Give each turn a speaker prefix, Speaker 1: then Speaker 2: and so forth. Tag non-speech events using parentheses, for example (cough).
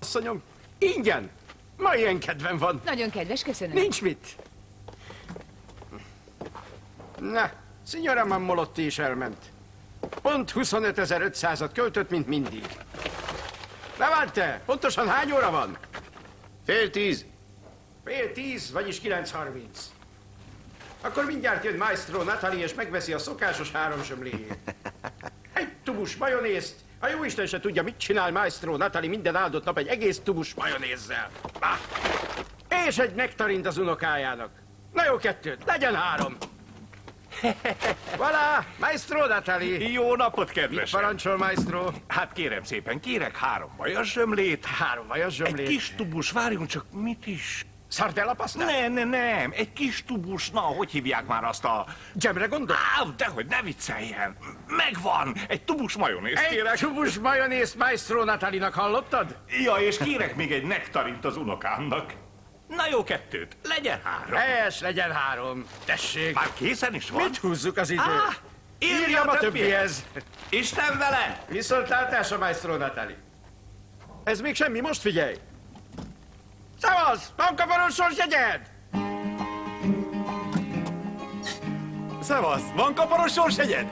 Speaker 1: Asszonyom, ingyen. Ma ilyen kedvem van.
Speaker 2: Nagyon kedves, köszönöm.
Speaker 1: Nincs mit. Na, Signora Mammolotti is elment. Pont 25.500-at költött, mint mindig. Levante, pontosan hány óra van?
Speaker 3: Fél tíz.
Speaker 1: Fél tíz, vagyis 9.30. Akkor mindjárt jön Maestro Natali, és megveszi a szokásos három zsömléjét. (laughs) Egy tubus majonézt. A jóisten se tudja, mit csinál Maestro Natali minden áldott nap egy egész tubus majonézzel. Ah. És egy nektarint az unokájának. Na jó kettőt, legyen három. (laughs) Voilà, Maestro Natali.
Speaker 4: Jó napot,
Speaker 1: Mit
Speaker 4: kedvesem!
Speaker 1: parancsol, Maestro?
Speaker 4: Hát kérem szépen, kérek három vajas zsömlét,
Speaker 1: Három vajas
Speaker 4: egy
Speaker 1: zsömlét.
Speaker 4: kis tubus, várjunk csak, mit is?
Speaker 1: Szardella pasztát?
Speaker 4: Nem, nem, nem, egy kis tubus, na, hogy hívják már azt a...
Speaker 1: Dzsemre gondol?
Speaker 4: Á, dehogy, ne vicceljen! Megvan! Egy tubus majonézt
Speaker 1: Egy
Speaker 4: kérek.
Speaker 1: tubus majonézt Maestro Natalinak hallottad?
Speaker 4: Ja, és kérek még egy nektarint az unokámnak. Na jó, kettőt, legyen három.
Speaker 1: Helyes, legyen három. Tessék.
Speaker 4: Már készen is van?
Speaker 1: Mit húzzuk az időt?
Speaker 4: Á,
Speaker 1: Írjam a többihez.
Speaker 4: Isten vele!
Speaker 1: Viszontlátásra, Maestro Natali. Ez még semmi, most figyelj! Szavasz! Bankavaros sorsjegyed!
Speaker 5: Szevasz, van kaparos sorsjegyed?